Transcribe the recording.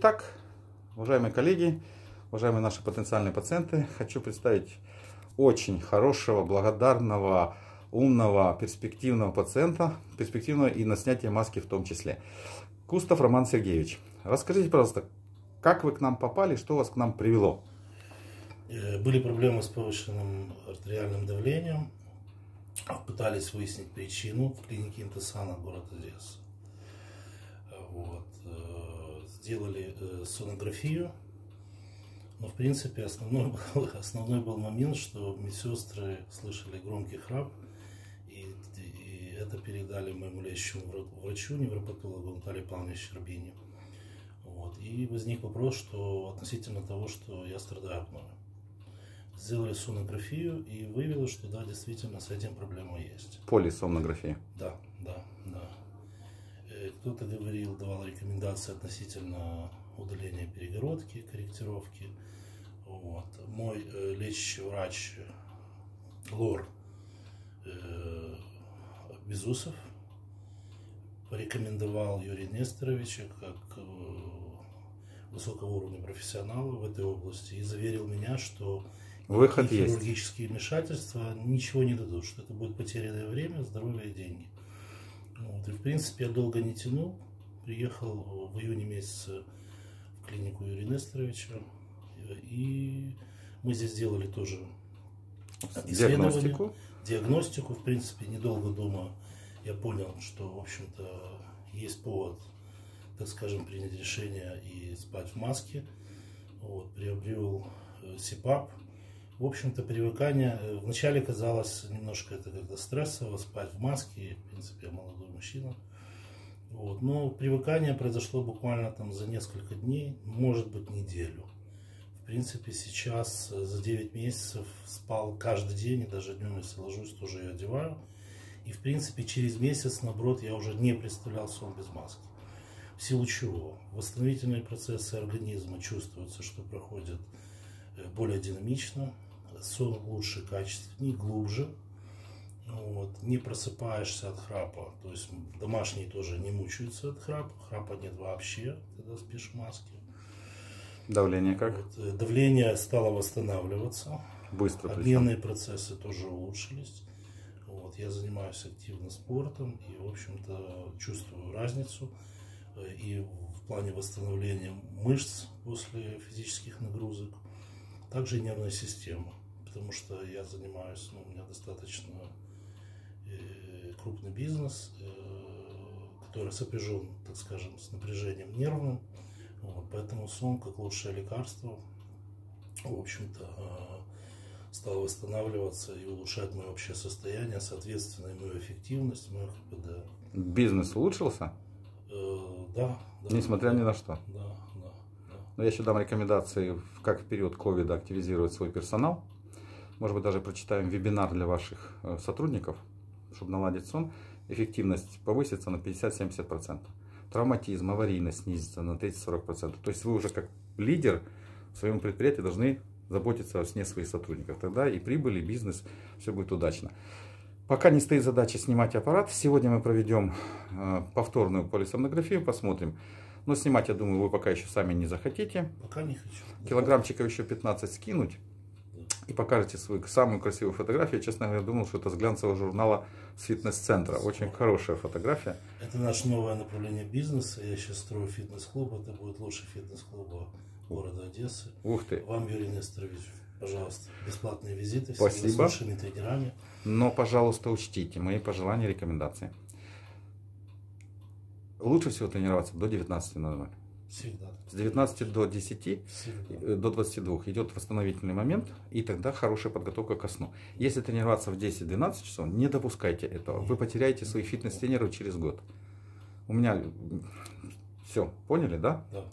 Так, уважаемые коллеги, уважаемые наши потенциальные пациенты, хочу представить очень хорошего, благодарного, умного, перспективного пациента, перспективного и на снятие маски в том числе. Кустов Роман Сергеевич, расскажите, пожалуйста, как вы к нам попали, что вас к нам привело? Э, были проблемы с повышенным артериальным давлением. Пытались выяснить причину в клинике Интесана, город Одесса. Вот. Сделали э, сонографию. Но, в принципе, основной был, основной был момент, что медсестры слышали громкий храп. И, и это передали моему лечащему врачу, невропатологу Наталье Павловне Щербине. Вот. И возник вопрос, что относительно того, что я страдаю апноэ. Сделали сонографию и выявилось, что да, действительно с этим проблема есть. Полисомнография? Да, да, кто-то говорил, давал рекомендации относительно удаления перегородки, корректировки. Вот. Мой э, лечащий врач Лор э, Безусов порекомендовал Юрия Несторовича как э, высокого уровня профессионала в этой области и заверил меня, что Выход хирургические есть. вмешательства ничего не дадут, что это будет потерянное время, здоровье и деньги. И в принципе я долго не тянул. Приехал в июне месяце в клинику Юрия Несторовича. И мы здесь сделали тоже диагностику. Диагностику, в принципе, недолго дома я понял, что, в общем-то, есть повод, так скажем, принять решение и спать в маске. Вот, приобрел э, СИПАП. В общем-то, привыкание э, вначале казалось немножко это как-то стрессово, спать в маске. В принципе, я молодой мужчина. Вот. Но привыкание произошло буквально там за несколько дней, может быть, неделю. В принципе, сейчас э, за 9 месяцев спал каждый день, и даже днем, если ложусь, тоже ее одеваю. И, в принципе, через месяц, наоборот, я уже не представлял сон без маски. В силу чего? Восстановительные процессы организма чувствуются, что проходят э, более динамично, сон лучше, качественнее, глубже. Вот. Не просыпаешься от храпа. То есть домашние тоже не мучаются от храпа. Храпа нет вообще, когда спишь в маске. Давление как? Вот. Э, давление стало восстанавливаться. Быстро. Обменные причем. процессы тоже улучшились. Вот, я занимаюсь активно спортом и, в общем-то, чувствую разницу э, и в плане восстановления мышц после физических нагрузок, также и нервная система, потому что я занимаюсь, ну, у меня достаточно э, крупный бизнес, э, который сопряжен, так скажем, с напряжением нервным, вот, поэтому сон как лучшее лекарство, в общем-то, стал восстанавливаться и улучшать мое общее состояние, соответственно, и мою эффективность, мою ХПД. Бизнес улучшился? Э, да, да. Несмотря да, ни на что? Да, да. да. Но я еще дам рекомендации, как в период ковида активизировать свой персонал. Может быть, даже прочитаем вебинар для ваших э, сотрудников, чтобы наладить сон. Эффективность повысится на 50-70%. Травматизм, аварийность снизится на 30-40%. То есть вы уже как лидер в своем предприятии должны заботиться о сне своих сотрудников. Тогда и прибыль, и бизнес, все будет удачно. Пока не стоит задача снимать аппарат, сегодня мы проведем э, повторную полисомнографию, посмотрим. Но снимать, я думаю, вы пока еще сами не захотите. Пока не хочу. Килограммчиков еще 15 скинуть. И покажете свою самую красивую фотографию. Честно говоря, думал, что это с глянцевого журнала с фитнес-центра. Очень хорошая фотография. Это наше новое направление бизнеса. Я сейчас строю фитнес-клуб. Это будет лучший фитнес-клуб города Одессы. Ух ты. Вам, Юрий Несторович, пожалуйста, бесплатные визиты Спасибо. с лучшими тренерами. Но, пожалуйста, учтите мои пожелания и рекомендации. Лучше всего тренироваться до 19.00. Всегда. С 19 до 10, Всегда. Э, до 22 идет восстановительный момент, и тогда хорошая подготовка ко сну. Если тренироваться в 10-12 часов, не допускайте этого. Вы потеряете своих фитнес-тренеров через год. У меня все, поняли, да? Да.